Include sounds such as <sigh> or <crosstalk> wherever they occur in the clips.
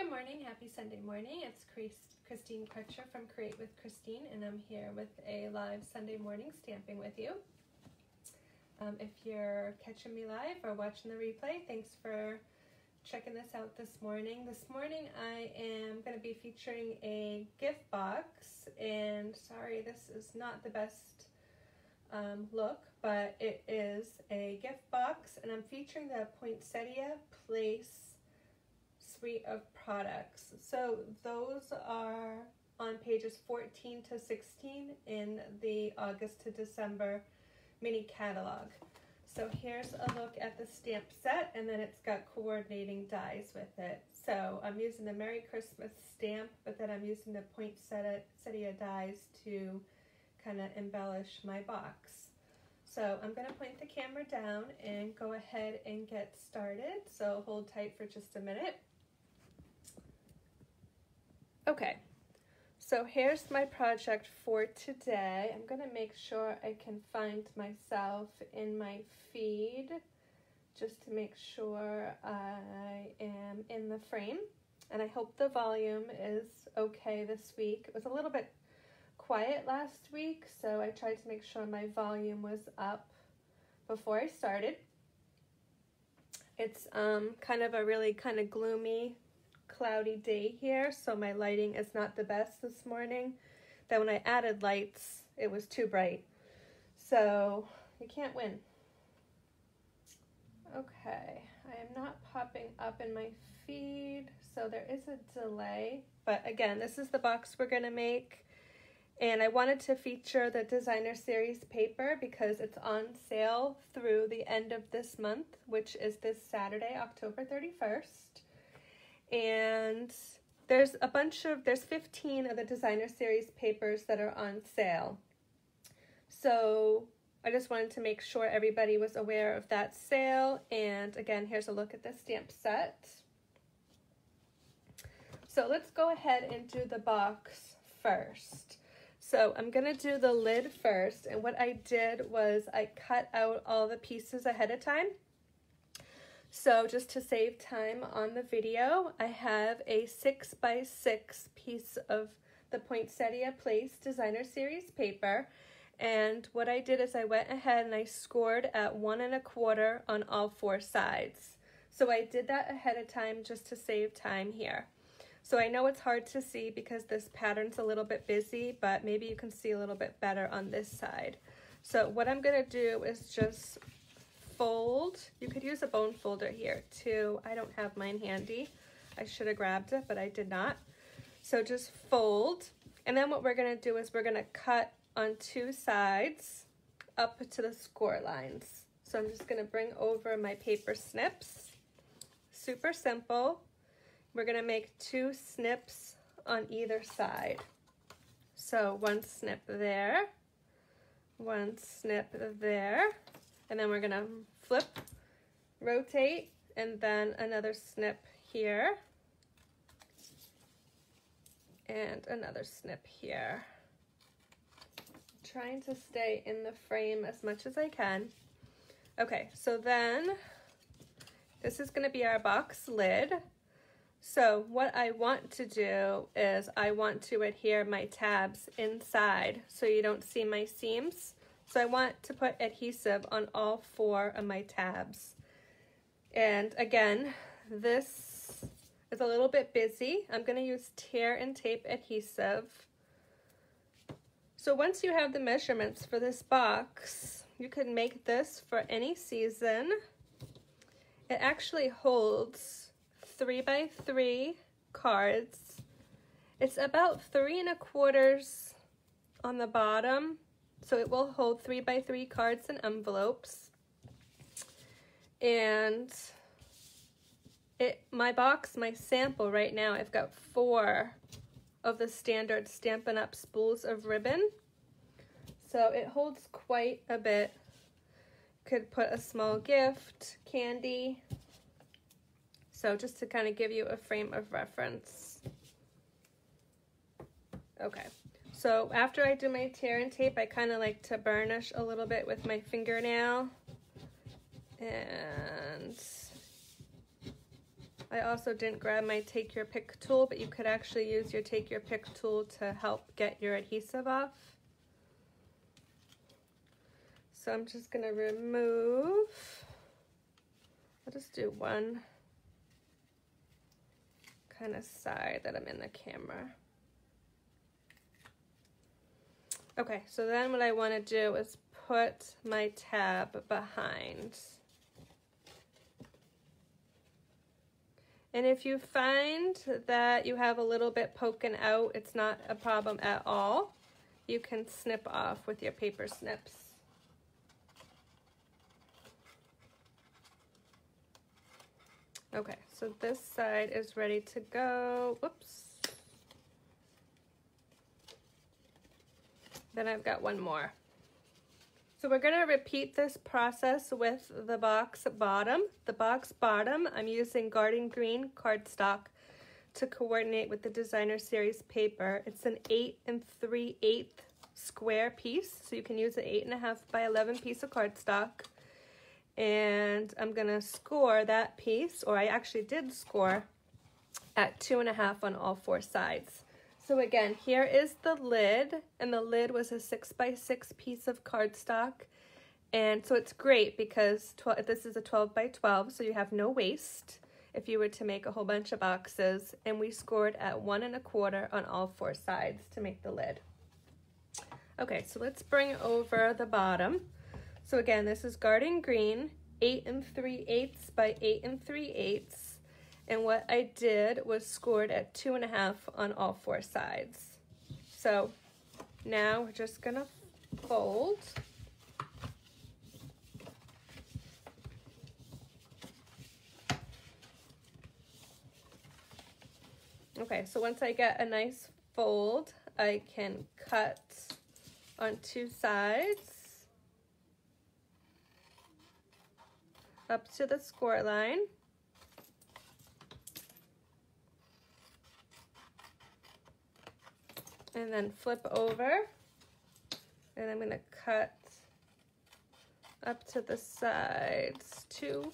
Good morning, happy Sunday morning. It's Christine Crutcher from Create with Christine, and I'm here with a live Sunday morning stamping with you. Um, if you're catching me live or watching the replay, thanks for checking this out this morning. This morning I am going to be featuring a gift box, and sorry, this is not the best um, look, but it is a gift box, and I'm featuring the Poinsettia Place suite of products. So those are on pages 14 to 16 in the August to December mini catalog. So here's a look at the stamp set and then it's got coordinating dies with it. So I'm using the Merry Christmas stamp, but then I'm using the poinsettia dies to kind of embellish my box. So I'm going to point the camera down and go ahead and get started. So hold tight for just a minute. Okay, so here's my project for today. I'm to make sure I can find myself in my feed just to make sure I am in the frame. And I hope the volume is okay this week. It was a little bit quiet last week, so I tried to make sure my volume was up before I started. It's um, kind of a really kind of gloomy cloudy day here, so my lighting is not the best this morning. Then when I added lights, it was too bright. So you can't win. Okay, I am not popping up in my feed, so there is a delay. But again, this is the box we're gonna make. And I wanted to feature the designer series paper because it's on sale through the end of this month, which is this Saturday, October 31st and there's a bunch of, there's 15 of the designer series papers that are on sale. So I just wanted to make sure everybody was aware of that sale. And again, here's a look at the stamp set. So let's go ahead and do the box first. So I'm to do the lid first. And what I did was I cut out all the pieces ahead of time. So just to save time on the video, I have a 6 by 6 piece of the Poinsettia Place Designer Series paper. And what I did is I went ahead and I scored at one and a quarter on all four sides. So I did that ahead of time just to save time here. So I know it's hard to see because this pattern's a little bit busy, but maybe you can see a little bit better on this side. So what I'm gonna do is just fold. You could use a bone folder here too. I don't have mine handy. I should have grabbed it, but I did not. So just fold. And then what we're gonna do is we're gonna cut on two sides up to the score lines. So I'm just gonna bring over my paper snips. Super simple. We're gonna make two snips on either side. So one snip there, one snip there, and then we're gonna flip, rotate, and then another snip here. And another snip here. Trying to stay in the frame as much as I can. Okay, so then this is gonna be our box lid. So what I want to do is I want to adhere my tabs inside so you don't see my seams. So I want to put adhesive on all four of my tabs. And again, this is a little bit busy. I'm going to use tear and tape adhesive. So once you have the measurements for this box, you can make this for any season. It actually holds three by three cards. It's about three and a quarters on the bottom so it will hold three by three cards and envelopes. And it my box, my sample right now, I've got four of the standard Stampin' Up! spools of ribbon. So it holds quite a bit. Could put a small gift, candy. So just to kind of give you a frame of reference. Okay. So after I do my tear and tape, I kind of like to burnish a little bit with my fingernail. And I also didn't grab my take your pick tool, but you could actually use your take your pick tool to help get your adhesive off. So I'm just gonna remove, I'll just do one kind of side that I'm in the camera. Okay, so then what I wanna do is put my tab behind. And if you find that you have a little bit poking out, it's not a problem at all. You can snip off with your paper snips. Okay, so this side is ready to go. Whoops. Then I've got one more. So we're going to repeat this process with the box bottom. The box bottom, I'm using Garden Green cardstock to coordinate with the designer series paper. It's an 8 and 3 8 square piece, so you can use an 8.5 by 11 piece of cardstock. And I'm going to score that piece, or I actually did score, at 2.5 on all four sides. So again, here is the lid, and the lid was a six by six piece of cardstock. And so it's great because 12, this is a 12 by 12, so you have no waste if you were to make a whole bunch of boxes. And we scored at one and a quarter on all four sides to make the lid. Okay, so let's bring over the bottom. So again, this is Garden Green, 8 and 3 eighths by 8 and 3 eighths. And what I did was scored at two and a half on all four sides. So now we're just gonna fold. Okay, so once I get a nice fold, I can cut on two sides up to the score line. And then flip over and I'm going to cut up to the sides too.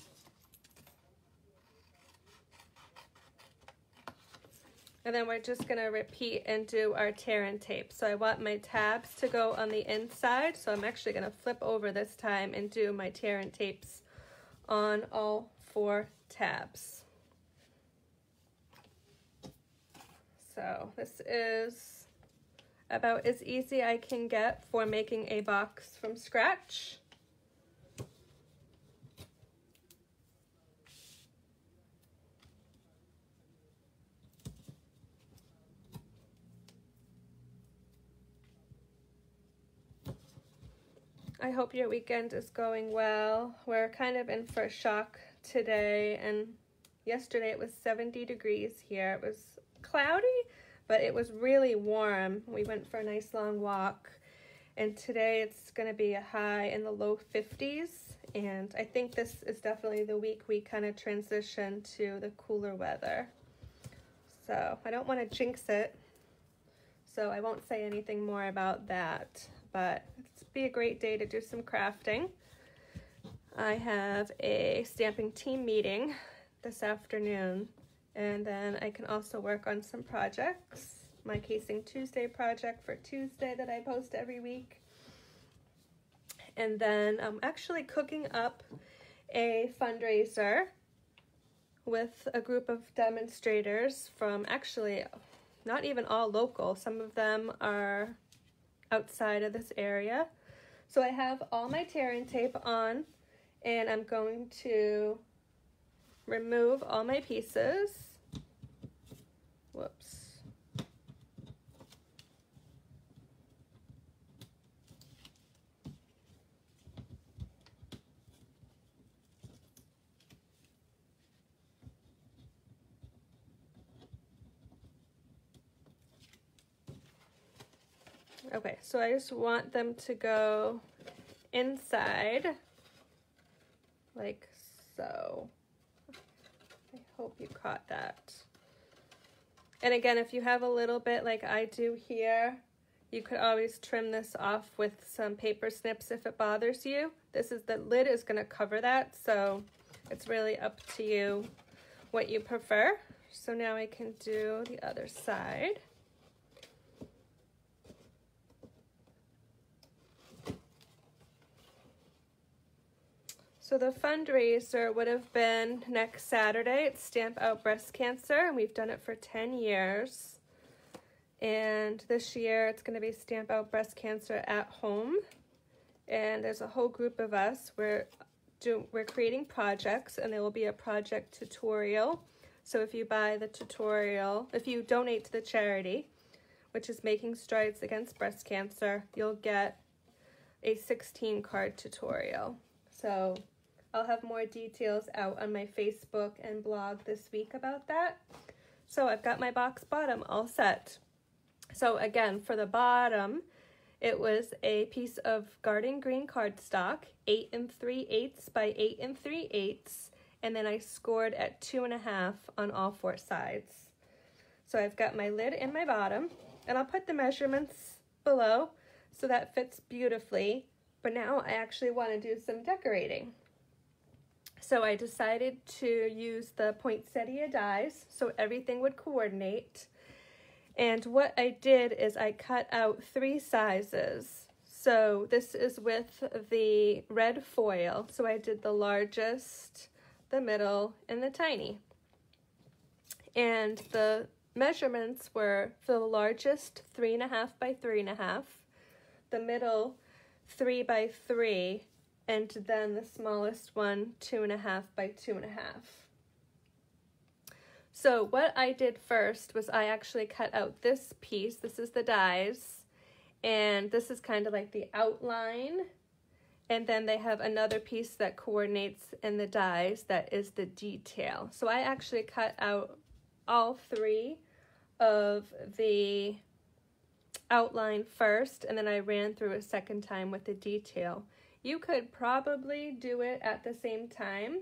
And then we're just going to repeat and do our tear and tape. So I want my tabs to go on the inside. So I'm actually going to flip over this time and do my tear and tapes on all four tabs. So this is about as easy I can get for making a box from scratch. I hope your weekend is going well. We're kind of in for a shock today and yesterday it was 70 degrees here. It was cloudy, but it was really warm. We went for a nice long walk and today it's going to be a high in the low 50s and I think this is definitely the week we kind of transition to the cooler weather. So I don't want to jinx it, so I won't say anything more about that, but it's be a great day to do some crafting. I have a stamping team meeting this afternoon and then I can also work on some projects. My Casing Tuesday project for Tuesday that I post every week. And then I'm actually cooking up a fundraiser with a group of demonstrators from actually not even all local. Some of them are outside of this area. So I have all my tear and tape on and I'm going to remove all my pieces Whoops. Okay, so I just want them to go inside like so. Hope you caught that. And again, if you have a little bit like I do here, you could always trim this off with some paper snips if it bothers you. This is the lid is going to cover that, so it's really up to you what you prefer. So now I can do the other side. So the fundraiser would have been next Saturday. It's Stamp Out Breast Cancer, and we've done it for 10 years. And this year it's going to be Stamp Out Breast Cancer at Home. And there's a whole group of us. We're, do, we're creating projects, and there will be a project tutorial. So if you buy the tutorial, if you donate to the charity, which is Making Strides Against Breast Cancer, you'll get a 16 card tutorial. So I'll have more details out on my Facebook and blog this week about that. So I've got my box bottom all set. So again, for the bottom, it was a piece of Garden Green cardstock, 8 and 3 eighths by 8 and 3 eighths, and then I scored at 2.5 on all four sides. So I've got my lid and my bottom, and I'll put the measurements below so that fits beautifully. But now I actually want to do some decorating. So I decided to use the poinsettia dies so everything would coordinate. And what I did is I cut out three sizes. So this is with the red foil. So I did the largest, the middle, and the tiny. And the measurements were for the largest three and a half by three and a half, the middle three by three, and then the smallest one, two and a half by two and a half. So what I did first was I actually cut out this piece. This is the dies, and this is kind of like the outline. And then they have another piece that coordinates in the dies that is the detail. So I actually cut out all three of the outline first, and then I ran through a second time with the detail. You could probably do it at the same time,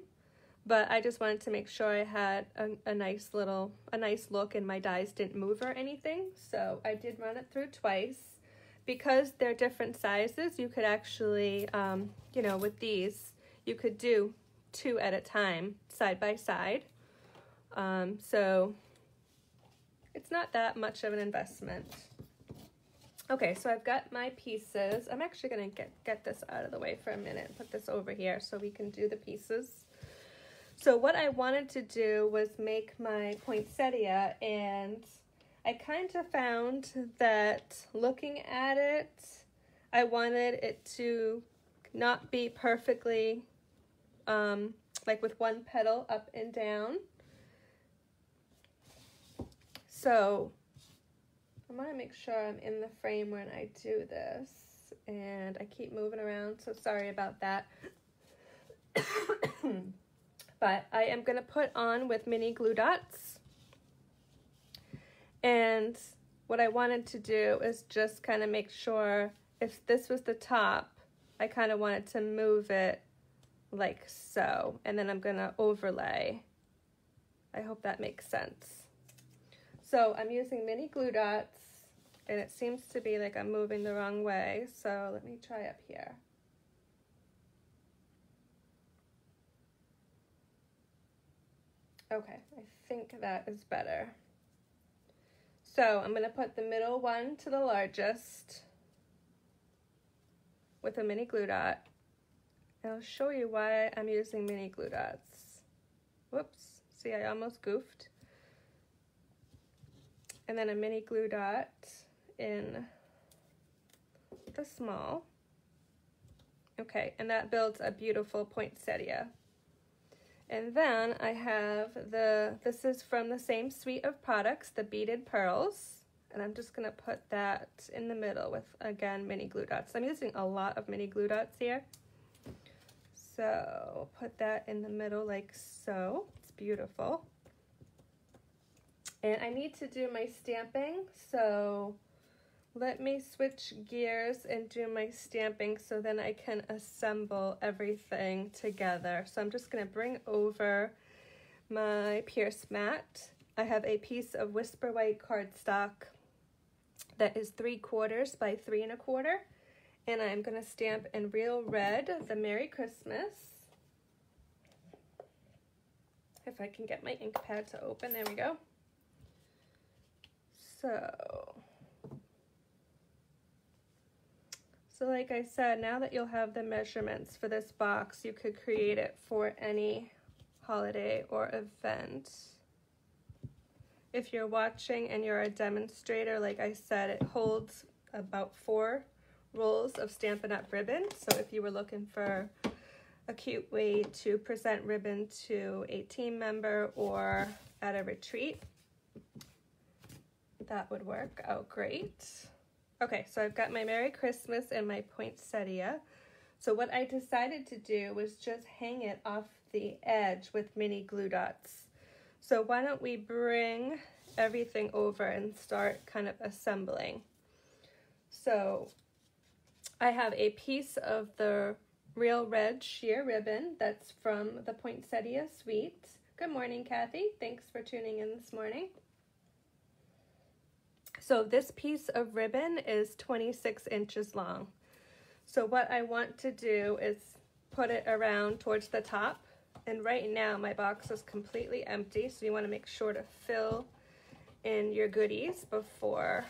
but I just wanted to make sure I had a, a nice little, a nice look and my dies didn't move or anything. So I did run it through twice. Because they're different sizes, you could actually, um, you know, with these, you could do two at a time, side by side. Um, so it's not that much of an investment. Okay, so I've got my pieces. I'm actually going to get, get this out of the way for a minute, put this over here so we can do the pieces. So what I wanted to do was make my poinsettia and I kind of found that looking at it, I wanted it to not be perfectly um, like with one petal up and down. So I want to make sure I'm in the frame when I do this. And I keep moving around, so sorry about that. <coughs> but I am going to put on with mini glue dots. And what I wanted to do is just kind of make sure if this was the top, I kind of wanted to move it like so. And then I'm going to overlay. I hope that makes sense. So I'm using mini glue dots and it seems to be like I'm moving the wrong way. So let me try up here. Okay, I think that is better. So I'm going to put the middle one to the largest with a mini glue dot. I'll show you why I'm using mini glue dots. Whoops, see I almost goofed. And then a mini glue dot in the small. Okay, and that builds a beautiful poinsettia. And then I have the, this is from the same suite of products, the beaded pearls. And I'm just gonna put that in the middle with, again, mini glue dots. I'm using a lot of mini glue dots here. So put that in the middle like so. It's beautiful. And I need to do my stamping, so let me switch gears and do my stamping so then I can assemble everything together. So I'm just going to bring over my Pierce mat. I have a piece of Whisper White cardstock that is three quarters by three and a quarter. And I'm going to stamp in real red the Merry Christmas. if I can get my ink pad to open, there we go. So, so like I said, now that you'll have the measurements for this box, you could create it for any holiday or event. If you're watching and you're a demonstrator, like I said, it holds about four rolls of Stampin' Up! ribbon. So if you were looking for a cute way to present ribbon to a team member or at a retreat, that would work out great. Okay, so I've got my Merry Christmas and my poinsettia. So what I decided to do was just hang it off the edge with mini glue dots. So why don't we bring everything over and start kind of assembling. So I have a piece of the real red sheer ribbon that's from the Poinsettia Suite. Good morning, Kathy. Thanks for tuning in this morning. So this piece of ribbon is 26 inches long. So what I want to do is put it around towards the top. And right now my box is completely empty, so you want to make sure to fill in your goodies before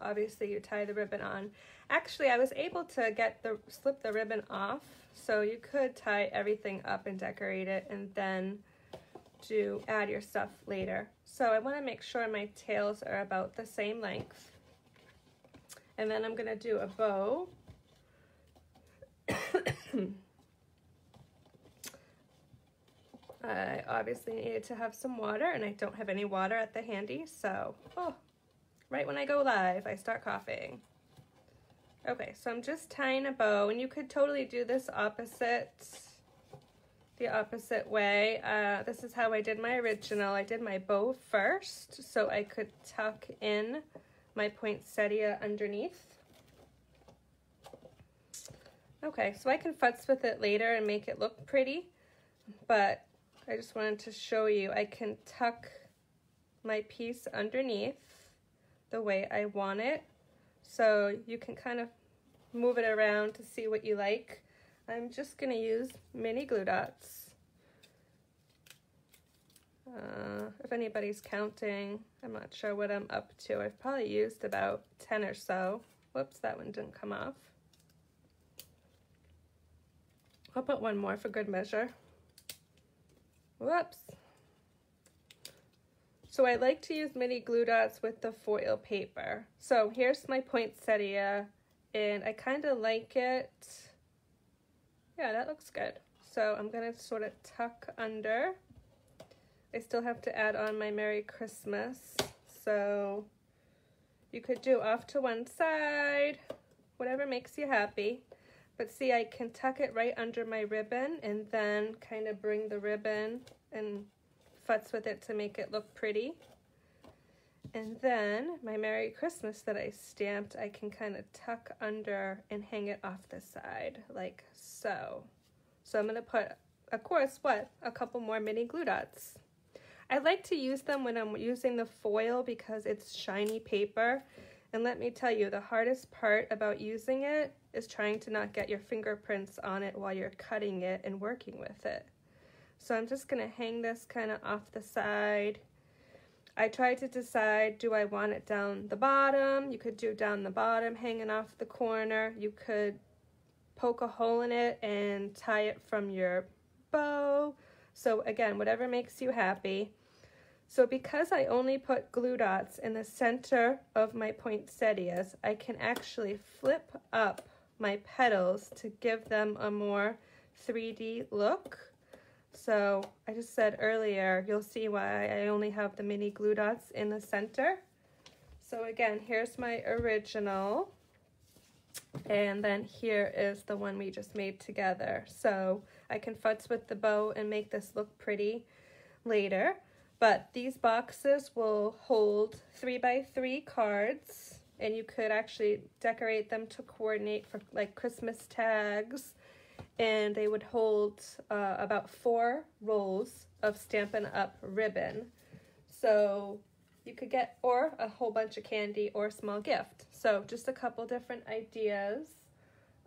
obviously you tie the ribbon on. Actually, I was able to get the slip the ribbon off, so you could tie everything up and decorate it and then do add your stuff later. So I want to make sure my tails are about the same length. And then I'm going to do a bow. <coughs> I obviously needed to have some water and I don't have any water at the handy, so, oh, right when I go live, I start coughing. Okay, so I'm just tying a bow and you could totally do this opposite, the opposite way. Uh, this is how I did my original. I did my bow first so I could tuck in my poinsettia underneath. Okay, so I can futz with it later and make it look pretty, but I just wanted to show you I can tuck my piece underneath the way I want it. So you can kind of move it around to see what you like. I'm just going to use mini glue dots. Uh, if anybody's counting, I'm not sure what I'm up to. I've probably used about 10 or so. Whoops, that one didn't come off. I'll put one more for good measure. Whoops. So I like to use mini glue dots with the foil paper. So here's my poinsettia and I kind of like it. Yeah, that looks good. So I'm gonna sort of tuck under. I still have to add on my Merry Christmas. So you could do off to one side, whatever makes you happy. But see, I can tuck it right under my ribbon and then kind of bring the ribbon and futz with it to make it look pretty. And then my Merry Christmas that I stamped, I can kind of tuck under and hang it off the side like so. So I'm going to put, of course, what? A couple more mini glue dots. I like to use them when I'm using the foil because it's shiny paper and let me tell you, the hardest part about using it is trying to not get your fingerprints on it while you're cutting it and working with it. So I'm just going to hang this kind of off the side. I tried to decide, do I want it down the bottom? You could do down the bottom, hanging off the corner. You could poke a hole in it and tie it from your bow. So again, whatever makes you happy. So because I only put glue dots in the center of my poinsettias, I can actually flip up my petals to give them a more 3D look. So I just said earlier, you'll see why I only have the mini glue dots in the center. So again, here's my original. And then here is the one we just made together. So I can futz with the bow and make this look pretty later. But these boxes will hold three by three cards and you could actually decorate them to coordinate for like Christmas tags and they would hold uh, about four rolls of Stampin' Up! ribbon. So you could get or a whole bunch of candy or a small gift. So just a couple different ideas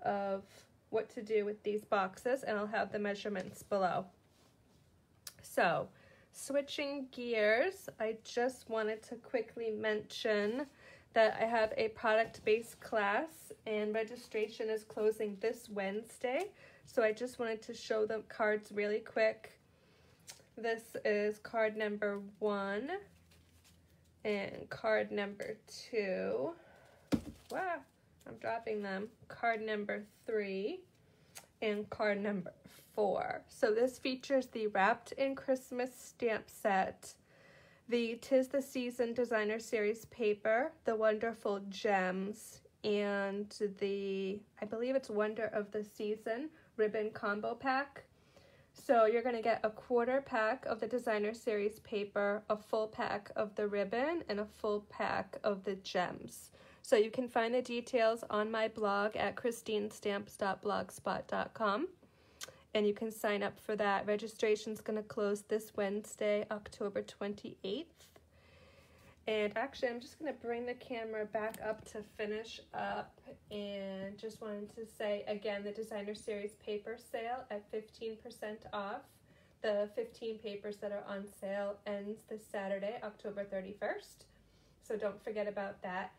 of what to do with these boxes and I'll have the measurements below. So switching gears, I just wanted to quickly mention that I have a product-based class and registration is closing this Wednesday. So I just wanted to show the cards really quick. This is card number one and card number two. Wow, I'm dropping them. Card number three and card number four. So this features the Wrapped in Christmas stamp set, the Tis the Season Designer Series paper, the Wonderful Gems, and the, I believe it's Wonder of the Season ribbon combo pack. So you're going to get a quarter pack of the Designer Series paper, a full pack of the ribbon, and a full pack of the gems. So you can find the details on my blog at christinestamps.blogspot.com. And you can sign up for that. Registration is going to close this Wednesday, October 28th. And actually, I'm just going to bring the camera back up to finish up. And just wanted to say again the Designer Series paper sale at 15% off. The 15 papers that are on sale ends this Saturday, October 31st. So don't forget about that.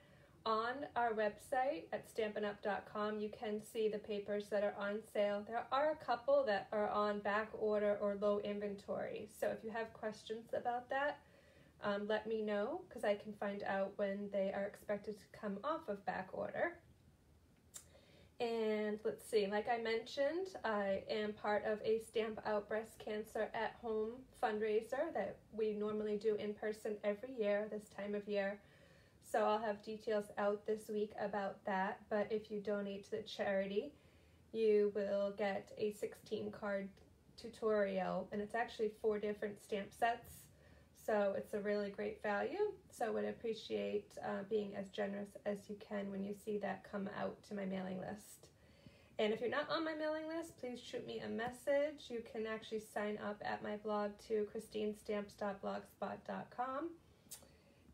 On our website at stampinup.com, you can see the papers that are on sale. There are a couple that are on back order or low inventory. So if you have questions about that, um, let me know because I can find out when they are expected to come off of back order. And let's see, like I mentioned, I am part of a Stamp Out Breast Cancer at Home fundraiser that we normally do in person every year, this time of year. So I'll have details out this week about that. But if you donate to the charity, you will get a 16 card tutorial, and it's actually four different stamp sets so it's a really great value. So I would appreciate uh, being as generous as you can when you see that come out to my mailing list. And if you're not on my mailing list, please shoot me a message. You can actually sign up at my blog to christinestamps.blogspot.com.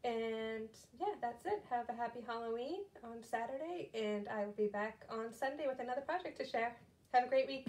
And yeah, that's it. Have a happy Halloween on Saturday, and I will be back on Sunday with another project to share. Have a great week.